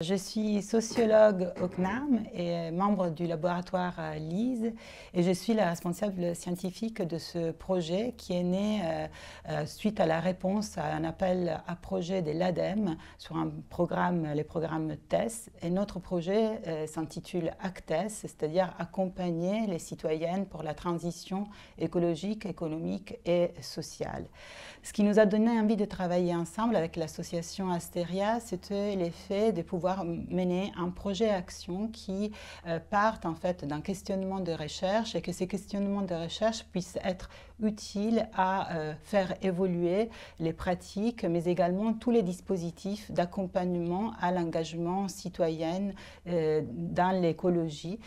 Je suis sociologue au CNAM et membre du laboratoire LISE et je suis la responsable scientifique de ce projet qui est né euh, euh, suite à la réponse à un appel à projet de l'ADEME sur un programme, les programmes TES. Et notre projet euh, s'intitule ACTES, c'est-à-dire accompagner les citoyennes pour la transition écologique, économique et sociale. Ce qui nous a donné envie de travailler ensemble avec l'association Asteria, c'était l'effet de pouvoir mener un projet action qui euh, parte en fait d'un questionnement de recherche et que ces questionnements de recherche puissent être utiles à euh, faire évoluer les pratiques, mais également tous les dispositifs d'accompagnement à l'engagement citoyen euh, dans l'écologie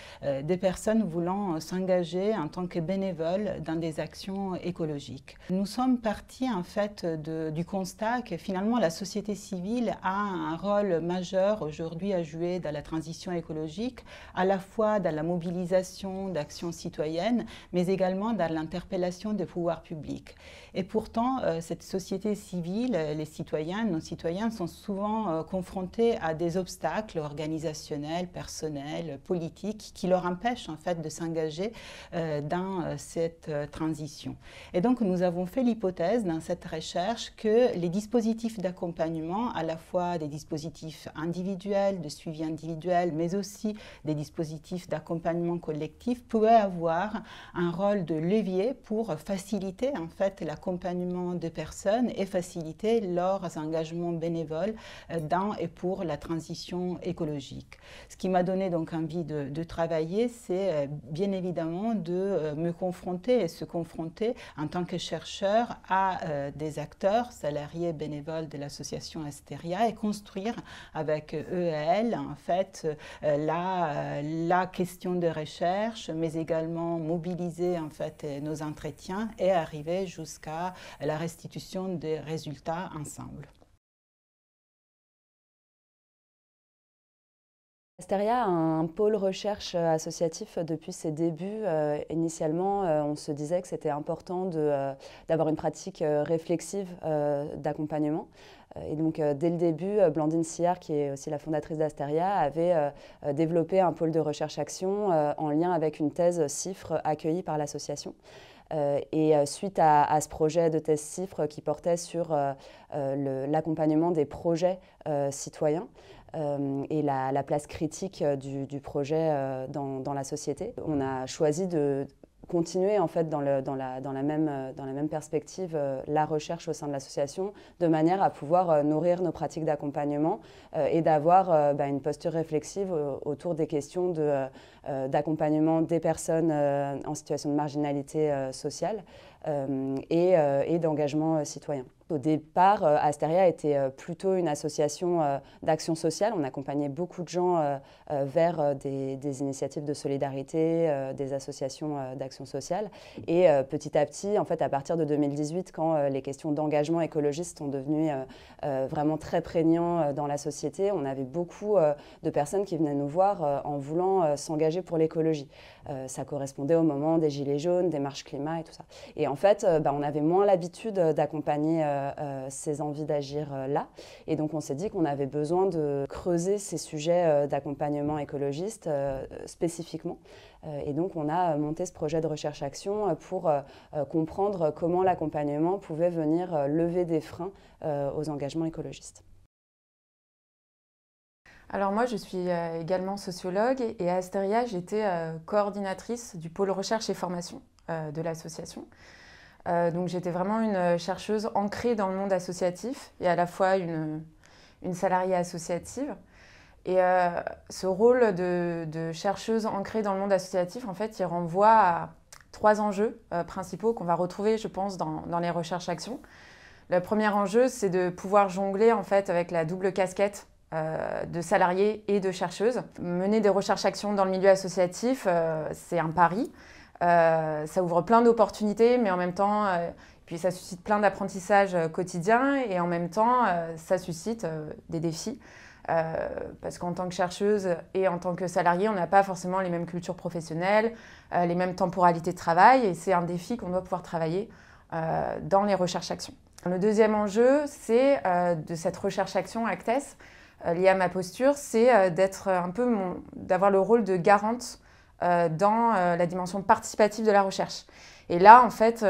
des personnes voulant s'engager en tant que bénévoles dans des actions écologiques. Nous sommes partis en fait du constat que finalement la société civile a un rôle majeur aujourd'hui à jouer dans la transition écologique, à la fois dans la mobilisation d'actions citoyennes, mais également dans l'interpellation des pouvoirs publics. Et pourtant, euh, cette société civile, les citoyens, nos citoyens sont souvent euh, confrontés à des obstacles organisationnels, personnels, politiques, qui leur empêchent en fait de s'engager euh, dans cette transition. Et donc, nous avons fait l'hypothèse dans cette recherche que les dispositifs d'accompagnement, à la fois des dispositifs individuels, de suivi individuel, mais aussi des dispositifs d'accompagnement collectif pouvaient avoir un rôle de levier pour faciliter en fait l'accompagnement de personnes et faciliter leurs engagements bénévoles euh, dans et pour la transition écologique. Ce qui m'a donné donc envie de, travailler, c'est euh, bien évidemment de euh, me confronter et se confronter en tant que chercheur à des acteurs salariés bénévoles de l'association Asteria et construire avec EL, en fait, la, la question de recherche, mais également mobiliser en fait nos entretiens et arriver jusqu'à la restitution des résultats ensemble. Asteria a un pôle recherche associatif depuis ses débuts. Euh, initialement, on se disait que c'était important d'avoir une pratique réflexive d'accompagnement. Euh, et donc, euh, dès le début, euh, Blandine Sillard, qui est aussi la fondatrice d'Asteria, avait développé un pôle de recherche-action en lien avec une thèse CIFRE accueillie par l'association. Et suite à, ce projet de thèse CIFRE qui portait sur l'accompagnement des projets citoyens et la, place critique du, projet dans, la société, on a choisi de continuer en fait dans, euh, la même perspective euh, la recherche au sein de l'association de manière à pouvoir euh, nourrir nos pratiques d'accompagnement et d'avoir bah, une posture réflexive autour des questions d'accompagnement des personnes en situation de marginalité sociale et d'engagement citoyen. Au départ, euh, Asteria était euh, plutôt une association euh, d'action sociale. On accompagnait beaucoup de gens vers des, initiatives de solidarité, des associations d'action sociale. Et petit à petit, en fait, à partir de 2018, quand les questions d'engagement écologiste sont devenues vraiment très prégnantes dans la société, on avait beaucoup de personnes qui venaient nous voir en voulant s'engager pour l'écologie. ça correspondait au moment des gilets jaunes, des marches climat et tout ça. Et en fait, bah, on avait moins l'habitude d'accompagner ces envies d'agir euh, là. Et donc on s'est dit qu'on avait besoin de creuser ces sujets euh, d'accompagnement écologiste spécifiquement. et donc on a monté ce projet de recherche-action pour comprendre comment l'accompagnement pouvait venir lever des freins aux engagements écologistes. Alors moi, je suis également sociologue et à Asteria, j'étais coordinatrice du pôle recherche et formation de l'association. Euh, donc j'étais vraiment une chercheuse ancrée dans le monde associatif et à la fois une, salariée associative. Et euh, ce rôle de, chercheuse ancrée dans le monde associatif, en fait, il renvoie à trois enjeux euh, principaux qu'on va retrouver, je pense, dans, les recherches-actions. Le premier enjeu, c'est de pouvoir jongler en fait avec la double casquette de salariée et de chercheuse. Mener des recherches-actions dans le milieu associatif, c'est un pari. Euh, ça ouvre plein d'opportunités, mais en même temps, euh, puis ça suscite plein d'apprentissages euh, quotidiens et en même temps, ça suscite des défis. parce qu'en tant que chercheuse et en tant que salariée, on n'a pas forcément les mêmes cultures professionnelles, les mêmes temporalités de travail, et c'est un défi qu'on doit pouvoir travailler dans les recherches-actions. Le deuxième enjeu, c'est de cette recherche-action ACTES, liées à ma posture, c'est d'être un peu d'avoir le rôle de garante dans la dimension participative de la recherche. Et là, en fait,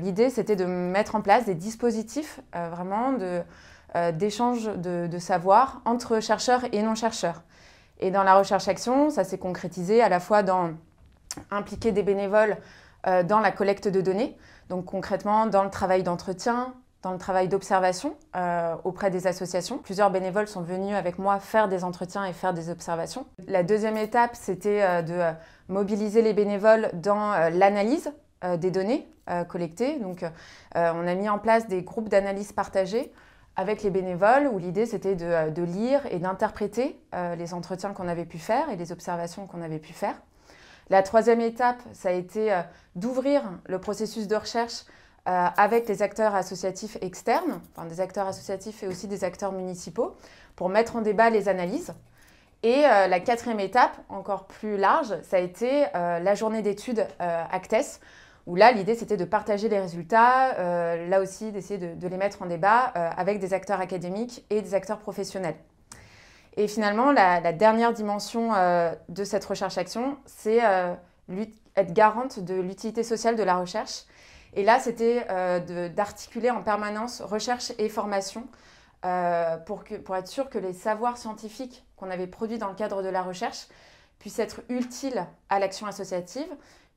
l'idée, c'était de mettre en place des dispositifs vraiment d'échange de, de, savoir entre chercheurs et non-chercheurs. Et dans la recherche-action, ça s'est concrétisé à la fois dans impliquer des bénévoles euh, dans la collecte de données, donc concrètement dans le travail d'entretien, dans le travail d'observation euh, auprès des associations. Plusieurs bénévoles sont venus avec moi faire des entretiens et faire des observations. La deuxième étape, c'était euh, de mobiliser les bénévoles dans l'analyse des données collectées. Donc, on a mis en place des groupes d'analyse partagés avec les bénévoles où l'idée c'était de, lire et d'interpréter les entretiens qu'on avait pu faire et les observations qu'on avait pu faire. La troisième étape, ça a été euh, d'ouvrir le processus de recherche euh, avec les acteurs associatifs externes, enfin des acteurs associatifs et aussi des acteurs municipaux, pour mettre en débat les analyses. Et euh, la quatrième étape, encore plus large, ça a été la journée d'études ACTES, où là, l'idée, c'était de partager les résultats, là aussi, d'essayer de, les mettre en débat avec des acteurs académiques et des acteurs professionnels. Et finalement, la, dernière dimension euh, de cette recherche-action, c'est euh, être garante de l'utilité sociale de la recherche. Et là, c'était euh, d'articuler en permanence recherche et formation pour, que, pour être sûr que les savoirs scientifiques qu'on avait produits dans le cadre de la recherche puissent être utiles à l'action associative,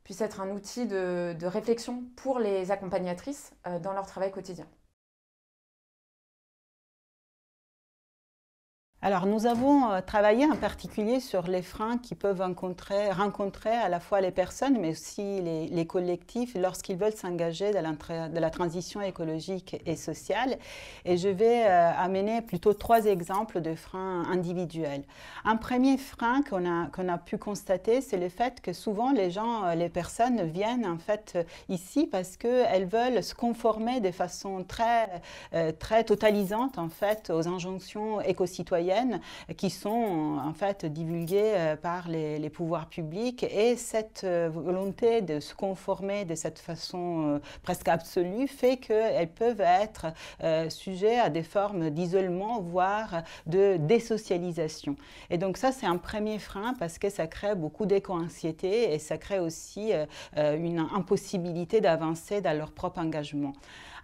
puissent être un outil de, de réflexion pour les accompagnatrices dans leur travail quotidien. Alors, nous avons euh, travaillé en particulier sur les freins qui peuvent rencontrer, rencontrer à la fois les personnes, mais aussi les, collectifs lorsqu'ils veulent s'engager dans la, transition écologique et sociale. Et je vais euh, amener plutôt trois exemples de freins individuels. Un premier frein qu'on a, a pu constater, c'est le fait que souvent les gens, euh, les personnes viennent en fait ici parce qu'elles veulent se conformer de façon très, très totalisante en fait aux injonctions éco-citoyennes qui sont en fait divulguées euh, par les, pouvoirs publics et cette euh, volonté de se conformer de cette façon euh, presque absolue fait qu'elles peuvent être sujets à des formes d'isolement, voire de désocialisation. Et donc ça, c'est un premier frein parce que ça crée beaucoup d'éco-anxiété et ça crée aussi une impossibilité d'avancer dans leur propre engagement.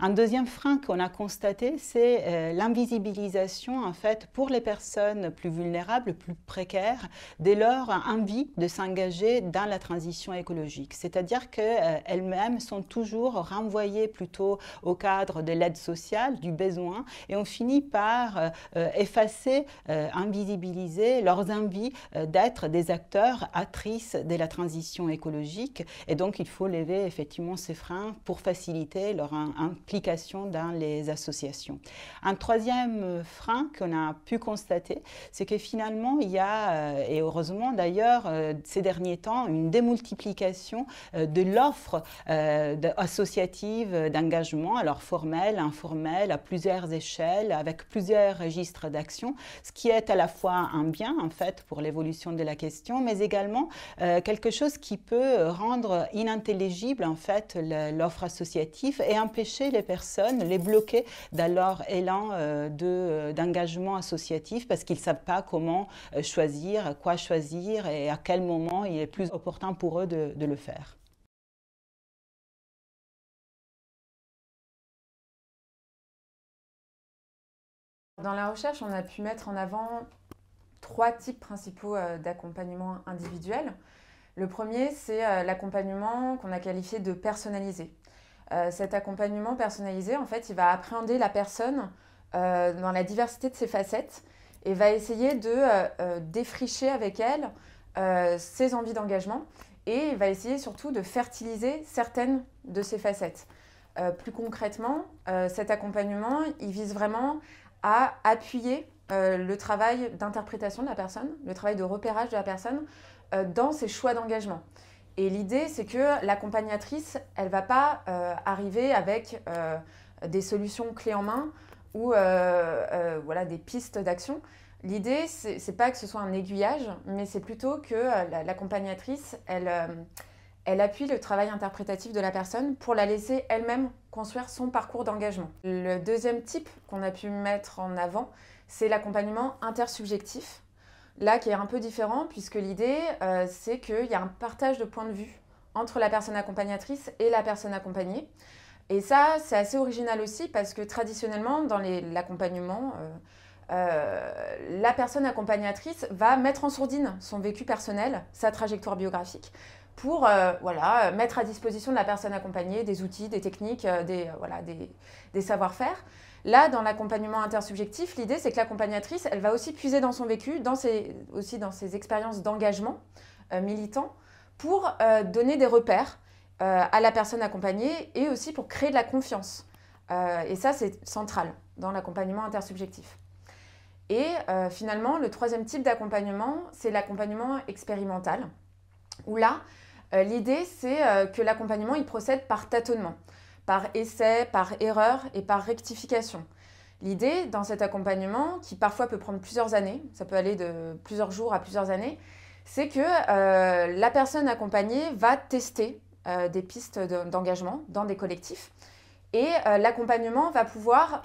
Un deuxième frein qu'on a constaté, c'est euh, l'invisibilisation en fait pour les personnes plus vulnérables, plus précaires, dès leur envie de s'engager dans la transition écologique. C'est-à-dire qu'elles-mêmes sont toujours renvoyées plutôt au cadre de l'aide sociale, du besoin, et on finit par euh, effacer, euh, invisibiliser leurs envies d'être des acteurs, actrices de la transition écologique. Et donc il faut lever effectivement ces freins pour faciliter leur dans les associations. Un troisième frein qu'on a pu constater, c'est que finalement, il y a, euh, et heureusement d'ailleurs, euh, ces derniers temps, une démultiplication euh, de l'offre associative d'engagement, alors formelle, informelle, à plusieurs échelles, avec plusieurs registres d'action, ce qui est à la fois un bien, en fait, pour l'évolution de la question, mais également quelque chose qui peut rendre inintelligible, en fait, l'offre associative et empêcher les personnes, les bloquer dans leur élan euh, euh, d'engagement associatif parce qu'ils ne savent pas comment euh, choisir, quoi choisir et à quel moment il est plus opportun pour eux de, de le faire. Dans la recherche, on a pu mettre en avant trois types principaux d'accompagnement individuel. Le premier, c'est l'accompagnement qu'on a qualifié de personnalisé. Euh, cet accompagnement personnalisé, en fait, il va appréhender la personne euh, dans la diversité de ses facettes et va essayer de euh, défricher avec elle ses envies d'engagement et il va essayer surtout de fertiliser certaines de ses facettes. plus concrètement, cet accompagnement, il vise vraiment à appuyer le travail d'interprétation de la personne, le travail de repérage de la personne dans ses choix d'engagement. Et l'idée, c'est que l'accompagnatrice, elle va pas euh, arriver avec euh, des solutions clés en main ou euh, voilà, des pistes d'action. L'idée, ce n'est pas que ce soit un aiguillage, mais c'est plutôt que l'accompagnatrice, elle, elle appuie le travail interprétatif de la personne pour la laisser elle-même construire son parcours d'engagement. Le deuxième type qu'on a pu mettre en avant, c'est l'accompagnement intersubjectif. Là, qui est un peu différent, puisque l'idée, euh, c'est qu'il y a un partage de points de vue entre la personne accompagnatrice et la personne accompagnée. Et ça, c'est assez original aussi, parce que traditionnellement, dans l'accompagnement, euh, euh, la personne accompagnatrice va mettre en sourdine son vécu personnel, sa trajectoire biographique, pour voilà, mettre à disposition de la personne accompagnée des outils, des techniques, des savoir-faire. Là, dans l'accompagnement intersubjectif, l'idée, c'est que l'accompagnatrice, elle va aussi puiser dans son vécu, dans ses, aussi dans ses expériences d'engagement militant, pour donner des repères à la personne accompagnée et aussi pour créer de la confiance. et ça, c'est central dans l'accompagnement intersubjectif. Et finalement, le troisième type d'accompagnement, c'est l'accompagnement expérimental, où là, euh, l'idée, c'est euh, que l'accompagnement, il procède par tâtonnement, par essai, par erreur et par rectification. L'idée dans cet accompagnement, qui parfois peut prendre plusieurs années, ça peut aller de plusieurs jours à plusieurs années, c'est que euh, la personne accompagnée va tester des pistes d'engagement dans des collectifs et l'accompagnement va pouvoir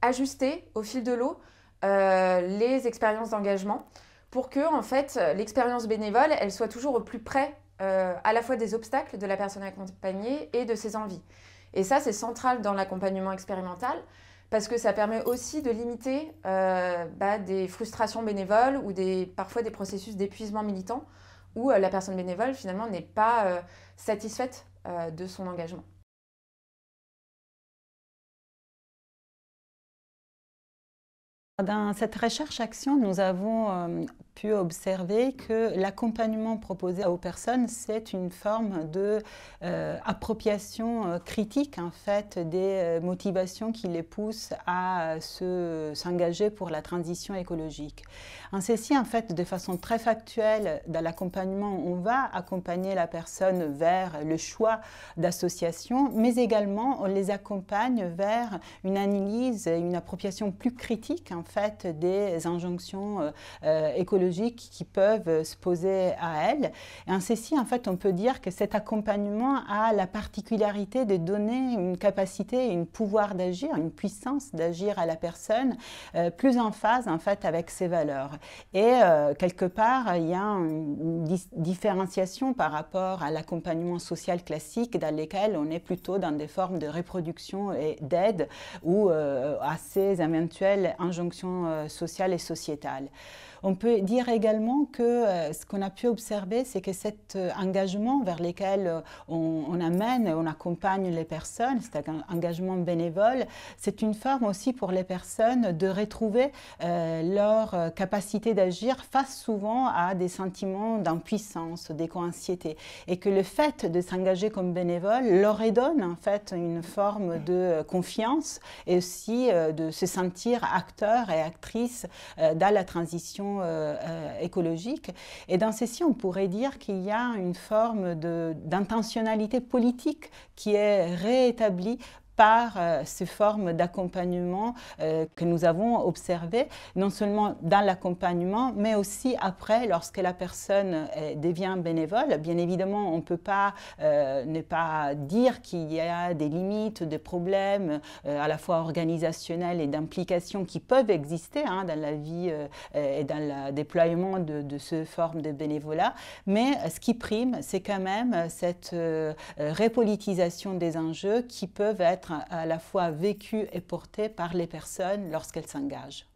ajuster au fil de l'eau les expériences d'engagement pour que en fait l'expérience bénévole elle soit toujours au plus près euh, à la fois des obstacles de la personne accompagnée et de ses envies. Et ça, c'est central dans l'accompagnement expérimental parce que ça permet aussi de limiter euh, bah, des frustrations bénévoles ou des, parfois des processus d'épuisement militant où euh, la personne bénévole finalement n'est pas satisfaite de son engagement. Dans cette recherche-action, nous avons observer que l'accompagnement proposé aux personnes, c'est une forme de euh, euh, critique en fait des euh, motivations qui les poussent à s'engager pour la transition écologique. En ceci, en fait, de façon très factuelle, dans l'accompagnement, on va accompagner la personne vers le choix d'association, mais également on les accompagne vers une analyse, une appropriation plus critique en fait des injonctions écologiques qui peuvent se poser à elle. Et en ceci, en fait, on peut dire que cet accompagnement a la particularité de donner une capacité, un pouvoir d'agir, une puissance d'agir à la personne euh, plus en phase, en fait, avec ses valeurs. Et euh, quelque part, il y a une différenciation par rapport à l'accompagnement social classique dans lequel on est plutôt dans des formes de reproduction et d'aide ou euh, à ces éventuelles injonctions sociales et sociétales. On peut dire également que euh, ce qu'on a pu observer, c'est que cet euh, engagement vers lequel euh, on, amène, on accompagne les personnes, cet engagement bénévole, c'est une forme aussi pour les personnes de retrouver leur capacité d'agir face souvent à des sentiments d'impuissance, d'éco-anxiété. Et que le fait de s'engager comme bénévole leur redonne en fait une forme de confiance et aussi de se sentir acteur et actrice dans la transition euh, euh, écologique. Et dans ceci, on pourrait dire qu'il y a une forme d'intentionnalité politique qui est réétablie par euh, ces formes d'accompagnement euh, que nous avons observées, non seulement dans l'accompagnement, mais aussi après, lorsque la personne euh, devient bénévole. Bien évidemment, on ne peut pas ne pas dire qu'il y a des limites, des problèmes à la fois organisationnels et d'implication qui peuvent exister hein, dans la vie et dans le déploiement de, de ce forme de bénévolat. Mais ce qui prime, c'est quand même cette repolitisation des enjeux qui peuvent être à la fois vécu et porté par les personnes lorsqu'elles s'engagent.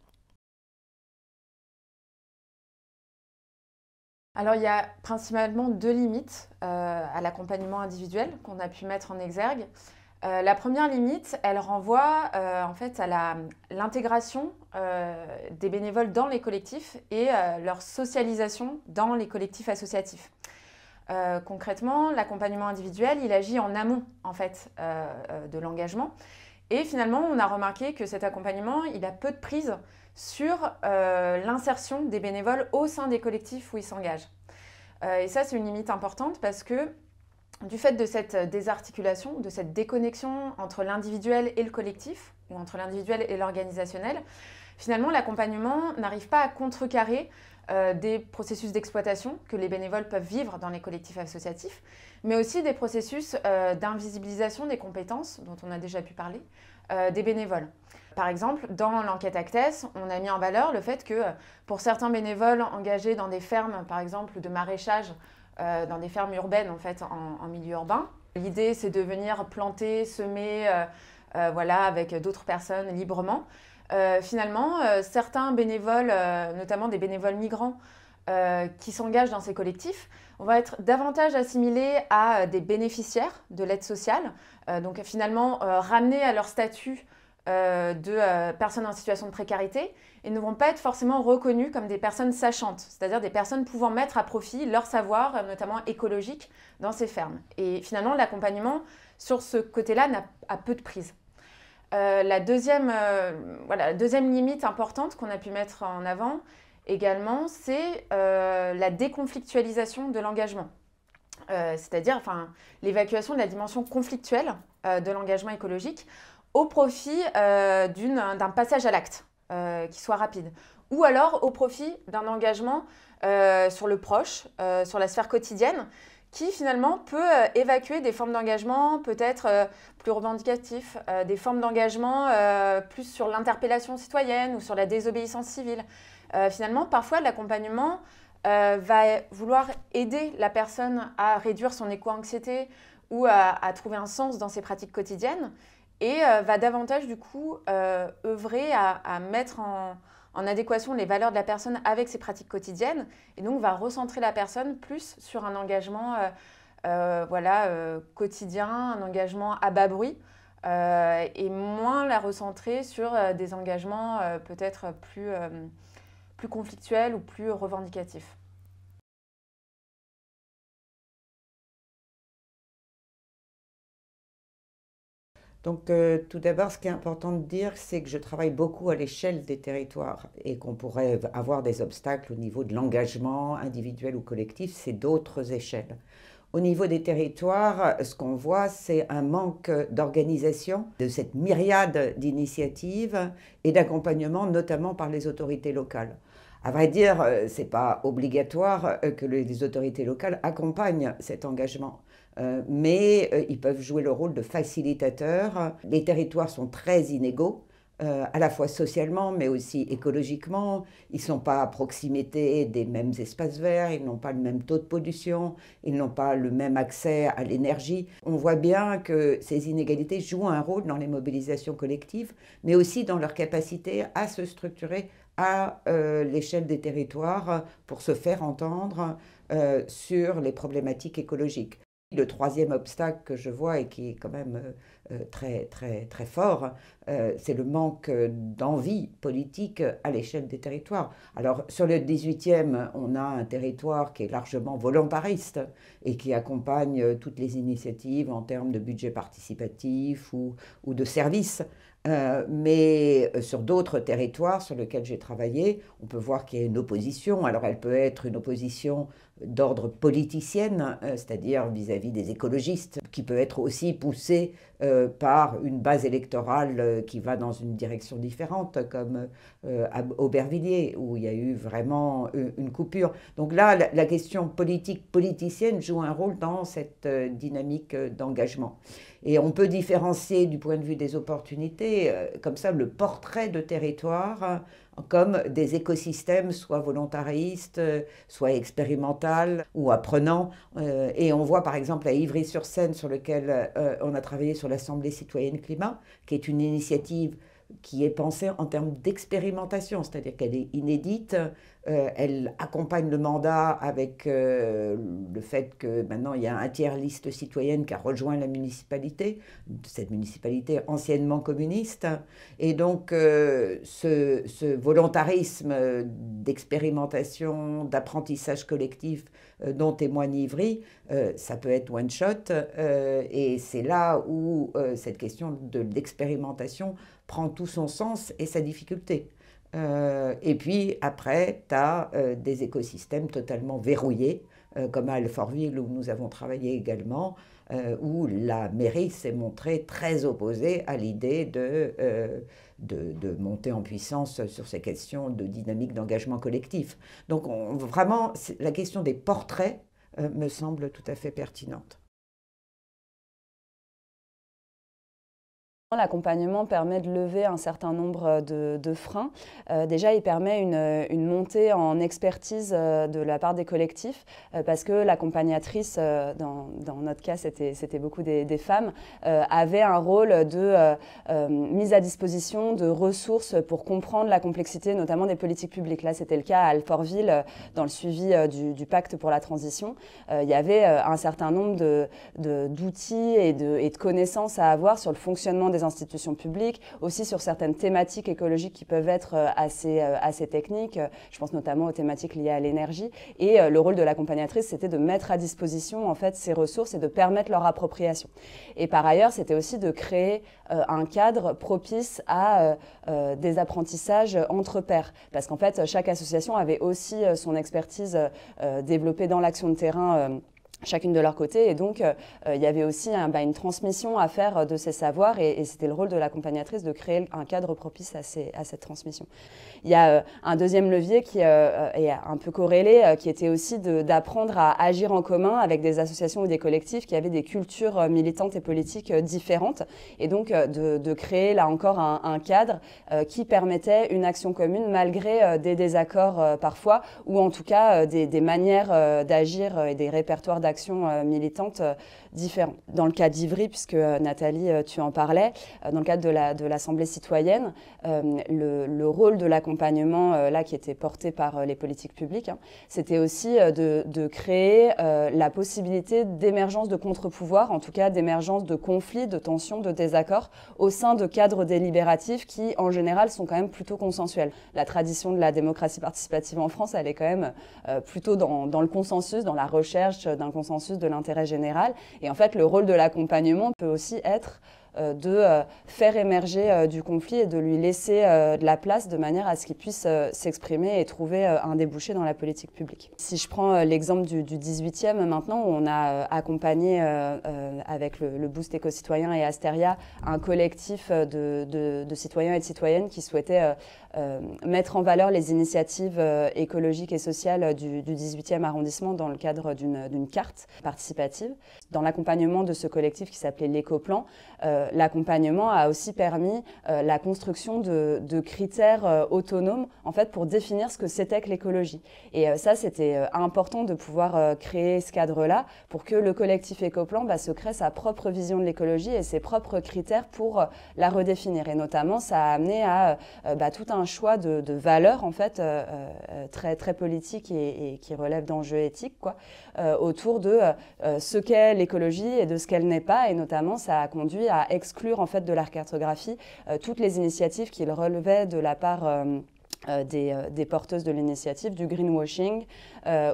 Alors il y a principalement deux limites euh, à l'accompagnement individuel qu'on a pu mettre en exergue. Euh, la première limite, elle renvoie euh, en fait à l'intégration des bénévoles dans les collectifs et leur socialisation dans les collectifs associatifs. Euh, concrètement, l'accompagnement individuel, il agit en amont en fait euh, euh, de l'engagement. Et finalement, on a remarqué que cet accompagnement, il a peu de prise sur l'insertion des bénévoles au sein des collectifs où ils s'engagent. et ça, c'est une limite importante parce que du fait de cette désarticulation, de cette déconnexion entre l'individuel et le collectif, ou entre l'individuel et l'organisationnel, finalement, l'accompagnement n'arrive pas à contrecarrer des processus d'exploitation que les bénévoles peuvent vivre dans les collectifs associatifs, mais aussi des processus d'invisibilisation des compétences dont on a déjà pu parler des bénévoles. Par exemple, dans l'enquête Actes, on a mis en valeur le fait que pour certains bénévoles engagés dans des fermes, par exemple de maraîchage, euh, dans des fermes urbaines en fait, en, milieu urbain, l'idée c'est de venir planter, semer, euh, euh, voilà, avec d'autres personnes librement. Finalement, certains bénévoles, notamment des bénévoles migrants, qui s'engagent dans ces collectifs, vont être davantage assimilés à des bénéficiaires de l'aide sociale, donc finalement ramenés à leur statut euh, de euh, personnes en situation de précarité et ne vont pas être forcément reconnues comme des personnes sachantes, c'est-à-dire des personnes pouvant mettre à profit leur savoir, euh, notamment écologique, dans ces fermes. Et finalement, l'accompagnement sur ce côté-là a peu de prise. La, deuxième, voilà, la deuxième limite importante qu'on a pu mettre en avant également, c'est la déconflictualisation de l'engagement. c'est-à-dire enfin, l'évacuation de la dimension conflictuelle de l'engagement écologique au profit euh, d'un passage à l'acte euh, qui soit rapide. Ou alors au profit d'un engagement euh, sur le proche, sur la sphère quotidienne, qui finalement peut évacuer des formes d'engagement peut-être plus revendicatifs, des formes d'engagement plus sur l'interpellation citoyenne ou sur la désobéissance civile. finalement, parfois, l'accompagnement va vouloir aider la personne à réduire son éco-anxiété ou à, trouver un sens dans ses pratiques quotidiennes et euh, va davantage du coup euh, œuvrer à, mettre en, adéquation les valeurs de la personne avec ses pratiques quotidiennes et donc va recentrer la personne plus sur un engagement euh, voilà, quotidien, un engagement à bas bruit et moins la recentrer sur des engagements peut-être plus, plus conflictuels ou plus revendicatifs. Donc, euh, tout d'abord, ce qui est important de dire, c'est que je travaille beaucoup à l'échelle des territoires et qu'on pourrait avoir des obstacles au niveau de l'engagement individuel ou collectif, c'est d'autres échelles. Au niveau des territoires, ce qu'on voit, c'est un manque d'organisation de cette myriade d'initiatives et d'accompagnement, notamment par les autorités locales. À vrai dire, euh, ce n'est pas obligatoire euh, que les autorités locales accompagnent cet engagement. Euh, mais euh, ils peuvent jouer le rôle de facilitateurs. Les territoires sont très inégaux. Euh, à la fois socialement, mais aussi écologiquement. Ils ne sont pas à proximité des mêmes espaces verts, ils n'ont pas le même taux de pollution, ils n'ont pas le même accès à l'énergie. On voit bien que ces inégalités jouent un rôle dans les mobilisations collectives, mais aussi dans leur capacité à se structurer à l'échelle des territoires pour se faire entendre sur les problématiques écologiques. Le troisième obstacle que je vois et qui est quand même euh, euh, très, très, très fort, euh, c'est le manque d'envie politique à l'échelle des territoires. Alors, sur le 18e, on a un territoire qui est largement volontariste et qui accompagne toutes les initiatives en termes de budget participatif ou, ou de services. mais sur d'autres territoires sur lesquels j'ai travaillé, on peut voir qu'il y a une opposition. Alors elle peut être une opposition d'ordre politicienne, euh, c'est-à-dire vis-à-vis des écologistes, qui peut être aussi poussé euh, par une base électorale euh, qui va dans une direction différente, comme à Aubervilliers, où il y a eu vraiment une coupure. Donc là, la, question politique politicienne joue un rôle dans cette dynamique d'engagement. Et on peut différencier du point de vue des opportunités, comme ça, le portrait de territoire comme des écosystèmes soit volontaristes, soit expérimentaux ou apprenants. Euh, et on voit par exemple à Ivry-sur-Seine, sur lequel euh, on a travaillé sur l'Assemblée citoyenne climat, qui est une initiative qui est pensée en termes d'expérimentation, c'est-à-dire qu'elle est inédite, euh, elle accompagne le mandat avec euh, le fait que maintenant il y a un tiers liste citoyenne qui a rejoint la municipalité, cette municipalité anciennement communiste. Et donc euh, ce, volontarisme d'expérimentation, d'apprentissage collectif dont témoigne Ivry, ça peut être one shot. et c'est là où cette question de prend tout son sens et sa difficulté. Euh, et puis après, tu as euh, des écosystèmes totalement verrouillés comme à Alfortville où nous avons travaillé également, où la mairie s'est montrée très opposée à l'idée de, de, monter en puissance sur ces questions de dynamique d'engagement collectif. Donc vraiment, la question des portraits me semble tout à fait pertinente. L'accompagnement permet de lever un certain nombre de, freins. Euh, déjà, il permet une, montée en expertise euh, de la part des collectifs, euh, parce que l'accompagnatrice, dans, notre cas, c'était beaucoup des, femmes, avait un rôle de mise à disposition de ressources pour comprendre la complexité, notamment des politiques publiques. Là, c'était le cas à Alfortville, dans le suivi du, pacte pour la transition. il y avait un certain nombre d'outils et, et, de connaissances à avoir sur le fonctionnement des institutions publiques, aussi sur certaines thématiques écologiques qui peuvent être euh, assez, euh, assez techniques. Je pense notamment aux thématiques liées à l'énergie. Et euh, le rôle de l'accompagnatrice, c'était de mettre à disposition en fait ces ressources et de permettre leur appropriation. Et par ailleurs, c'était aussi de créer un cadre propice à des apprentissages entre pairs. Parce qu'en fait, chaque association avait aussi son expertise développée dans l'action de terrain chacune de leur côté. Et donc, euh, euh, il y avait aussi bah, une transmission à faire de ces savoirs et, c'était le rôle de l'accompagnatrice de créer un cadre propice à, cette transmission. Il y a euh, un deuxième levier qui est un peu corrélé, qui était aussi d'apprendre à agir en commun avec des associations ou des collectifs qui avaient des cultures militantes et politiques différentes. Et donc, de, créer là encore un, cadre qui permettait une action commune malgré des désaccords parfois, ou en tout cas des, des manières d'agir et des répertoires d'actions euh, militantes euh, différents. Dans le cas d'Ivry, puisque euh, Nathalie, tu en parlais, dans le cadre de l'Assemblée citoyenne, le, rôle de l'accompagnement, là, qui était porté par les politiques publiques, hein, c'était aussi de, créer la possibilité d'émergence de contre-pouvoirs, en tout cas d'émergence de conflits, de tensions, de désaccords au sein de cadres délibératifs qui, en général, sont quand même plutôt consensuels. La tradition de la démocratie participative en France, elle est quand même plutôt dans, le consensus, dans la recherche d'un consensus de l'intérêt général. En fait, le rôle de l'accompagnement peut aussi être euh, de euh, faire émerger euh, du conflit et de lui laisser de la place de manière à ce qu'il puisse s'exprimer et trouver un débouché dans la politique publique. Si je prends l'exemple du, 18e maintenant, où on a accompagné avec le, Boost éco-citoyen et Asteria un collectif de, citoyens et de citoyennes qui souhaitaient mettre en valeur les initiatives écologiques et sociales du, du 18e arrondissement dans le cadre d'une carte participative. Dans l'accompagnement de ce collectif qui s'appelait l'éco-plan, euh, l'accompagnement a aussi permis euh, la construction de, critères euh, autonomes en fait pour définir ce que c'était que l'écologie. Et ça, c'était important de pouvoir créer ce cadre-là pour que le collectif Écoplan bah, se crée sa propre vision de l'écologie et ses propres critères pour la redéfinir. Et notamment, ça a amené à bah, tout un choix de, valeurs en fait très très politiques et, qui relèvent d'enjeux éthiques quoi, autour de ce qu'est l'écologie et de ce qu'elle n'est pas. Et notamment, ça a conduit à exclure en fait de la cartographie euh, toutes les initiatives qu'il relevait de la part euh, euh, des, porteuses de l'initiative, du greenwashing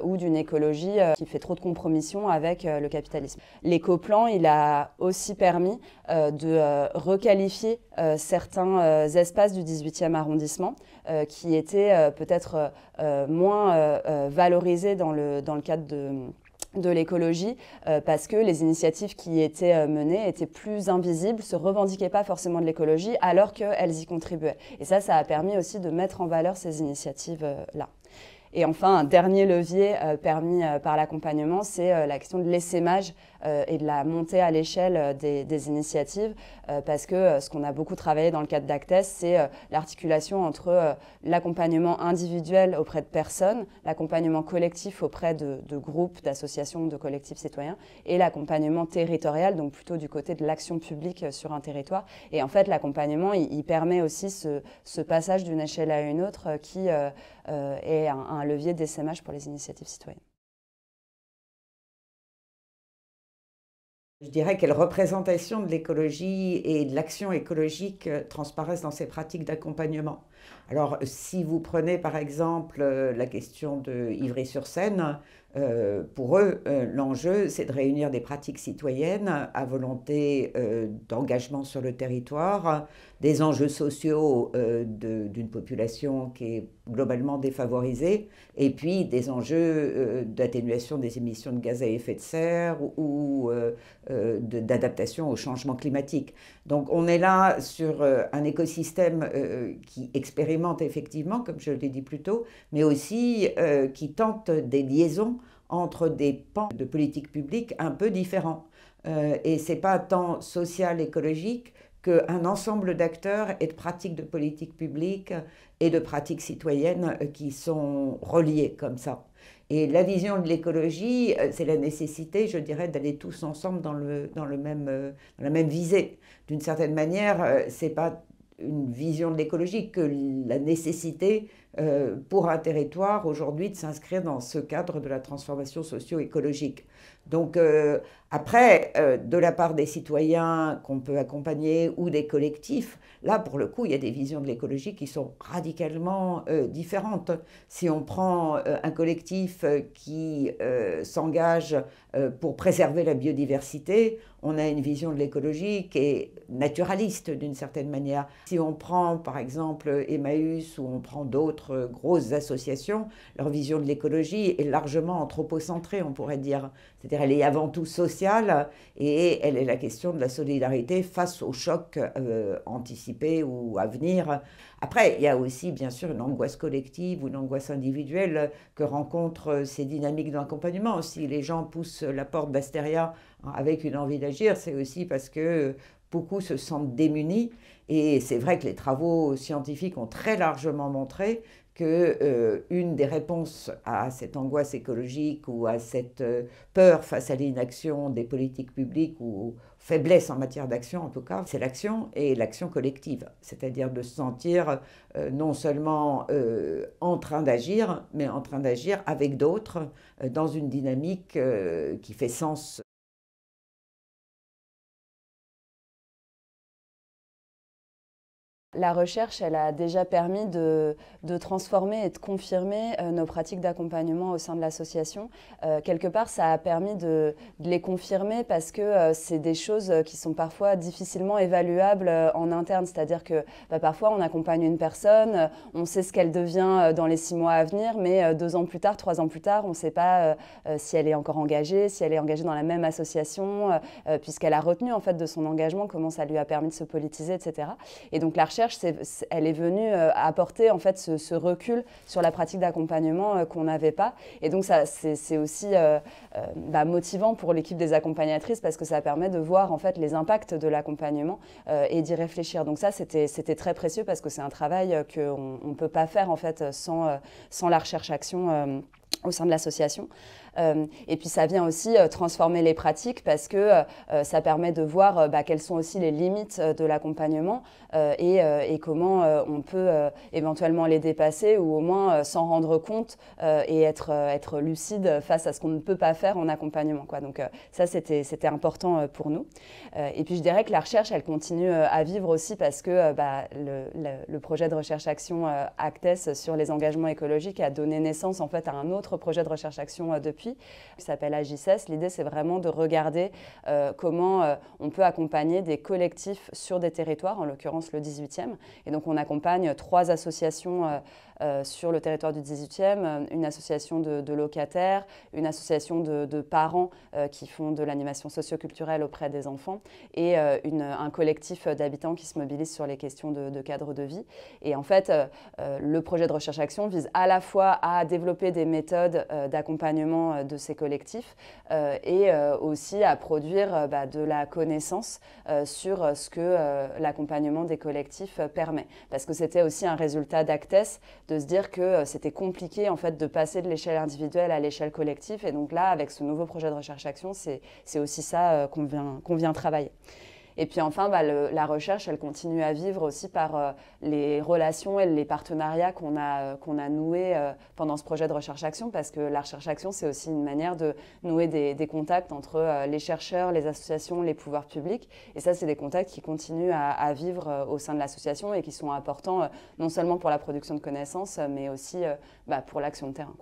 ou d'une écologie qui fait trop de compromission avec le capitalisme. L'éco-plan, il a aussi permis de requalifier certains espaces du 18e arrondissement qui étaient peut-être moins valorisés dans le, dans le cadre de de l'écologie euh, parce que les initiatives qui étaient euh, menées étaient plus invisibles, se revendiquaient pas forcément de l'écologie alors qu'elles y contribuaient. Et ça, ça a permis aussi de mettre en valeur ces initiatives-là. Et enfin, un dernier levier euh, permis euh, par l'accompagnement, c'est euh, la question de l'essaimage et de la montée à l'échelle des, initiatives, parce que ce qu'on a beaucoup travaillé dans le cadre d'Actes, c'est l'articulation entre l'accompagnement individuel auprès de personnes, l'accompagnement collectif auprès de, groupes, d'associations, de collectifs citoyens, et l'accompagnement territorial, donc plutôt du côté de l'action publique sur un territoire. Et en fait, l'accompagnement, il, permet aussi ce, passage d'une échelle à une autre qui est un un levier d'essaimage pour les initiatives citoyennes. Je dirais quelle représentation de l'écologie et de l'action écologique euh, transparaissent dans ces pratiques d'accompagnement. Alors, si vous prenez par exemple la question de Ivry-sur-Seine, euh, pour eux, euh, l'enjeu, c'est de réunir des pratiques citoyennes à volonté euh, d'engagement sur le territoire, des enjeux sociaux d'une population qui est globalement défavorisée, et puis des enjeux d'atténuation des émissions de gaz à effet de serre ou, d'adaptation au changement climatique. Donc on est là sur un écosystème qui expérimente effectivement, comme je l'ai dit plus tôt, mais aussi qui tente des liaisons entre des pans de politique publique un peu différents. Euh, et ce n'est pas tant social, écologique qu'un ensemble d'acteurs et de pratiques de politique publique et de pratiques citoyennes qui sont reliés comme ça. Et la vision de l'écologie, euh, c'est la nécessité, je dirais, d'aller tous ensemble dans, le, dans, le même, euh, dans la même visée. D'une certaine manière, c'est pas une vision de l'écologie que la nécessité euh, pour un territoire aujourd'hui de s'inscrire dans ce cadre de la transformation socio-écologique. Donc euh, après, euh, de la part des citoyens qu'on peut accompagner ou des collectifs, là pour le coup, il y a des visions de l'écologie qui sont radicalement différentes. Si on prend un collectif qui s'engage pour préserver la biodiversité, on a une vision de l'écologie qui est naturaliste d'une certaine manière. Si on prend par exemple Emmaüs ou on prend d'autres grosses associations, leur vision de l'écologie est largement anthropocentrée, on pourrait dire. Elle est avant tout sociale et elle est la question de la solidarité face aux chocs euh, anticipés ou à venir. Après, il y a aussi bien sûr une angoisse collective ou une angoisse individuelle que rencontrent ces dynamiques d'accompagnement. Si les gens poussent la porte d'Astéria avec une envie d'agir, c'est aussi parce que beaucoup se sentent démunis et c'est vrai que les travaux scientifiques ont très largement montré que euh, une des réponses à cette angoisse écologique ou à cette euh, peur face à l'inaction des politiques publiques ou faiblesse en matière d'action en tout cas, c'est l'action et l'action collective, c'est-à-dire de se sentir euh, non seulement en train d'agir, mais en train d'agir avec d'autres dans une dynamique qui fait sens La recherche, elle a déjà permis de, transformer et de confirmer euh, nos pratiques d'accompagnement au sein de l'association. Euh, quelque part, ça a permis de, les confirmer parce que euh, c'est des choses qui sont parfois difficilement évaluables en interne. C'est-à-dire que bah, parfois, on accompagne une personne, on sait ce qu'elle devient dans les six mois à venir, mais deux ans plus tard, trois ans plus tard, on ne sait pas si elle est encore engagée, si elle est engagée dans la même association, puisqu'elle a retenu en fait de son engagement, comment ça lui a permis de se politiser, etc. Et donc la recherche elle est venue euh, apporter en fait ce, recul sur la pratique d'accompagnement euh, qu'on n'avait pas. Et donc ça, c'est aussi euh, bah, motivant pour l'équipe des accompagnatrices parce que ça permet de voir en fait les impacts de l'accompagnement et d'y réfléchir. Donc ça, c'était très précieux parce que c'est un travail qu'on ne peut pas faire en fait sans, sans la recherche-action au sein de l'association. Euh, et puis ça vient aussi euh, transformer les pratiques parce que euh, ça permet de voir bah, quelles sont aussi les limites de l'accompagnement et, comment on peut éventuellement les dépasser ou au moins s'en rendre compte et être, lucide face à ce qu'on ne peut pas faire en accompagnement. Donc ça, c'était important pour nous. et puis je dirais que la recherche, elle continue à vivre aussi parce que bah, le, le, projet de recherche-action ACTES sur les engagements écologiques a donné naissance en fait à un autre projet de recherche-action depuis qui s'appelle Agices. L'idée, c'est vraiment de regarder euh, comment euh, on peut accompagner des collectifs sur des territoires, en l'occurrence le 18e. Et donc, on accompagne trois associations euh, sur le territoire du 18e, euh, une association de, locataires, une association de, parents euh, qui font de l'animation socioculturelle auprès des enfants et un collectif d'habitants qui se mobilisent sur les questions de, cadre de vie. Et en fait, le projet de recherche-action vise à la fois à développer des méthodes d'accompagnement de ces collectifs et aussi à produire bah, de la connaissance sur ce que l'accompagnement des collectifs permet. Parce que c'était aussi un résultat d'ACTES de se dire que euh, c'était compliqué en fait de passer de l'échelle individuelle à l'échelle collective. Et donc là, avec ce nouveau projet de recherche-action, c'est aussi ça euh, qu'on vient, qu'on vient travailler. Et puis enfin, bah, la recherche, elle continue à vivre aussi par euh, les relations et les partenariats qu'on a, euh, qu'on a noués euh, pendant ce projet de recherche-action, parce que la recherche-action, c'est aussi une manière de nouer des, contacts entre les chercheurs, les associations, les pouvoirs publics. Et ça, c'est des contacts qui continuent à, vivre au sein de l'association et qui sont importants non seulement pour la production de connaissances, mais aussi bah, pour l'action de terrain.